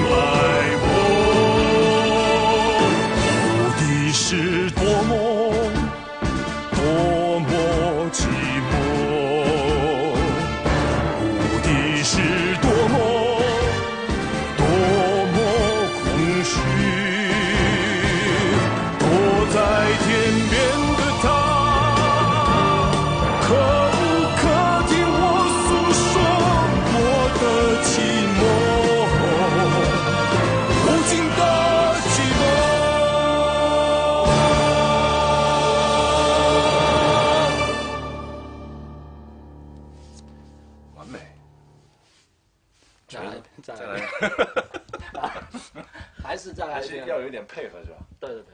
living. 完美。再来一遍 再来一遍。还是再来一遍。要有一点配合是吧？对对对。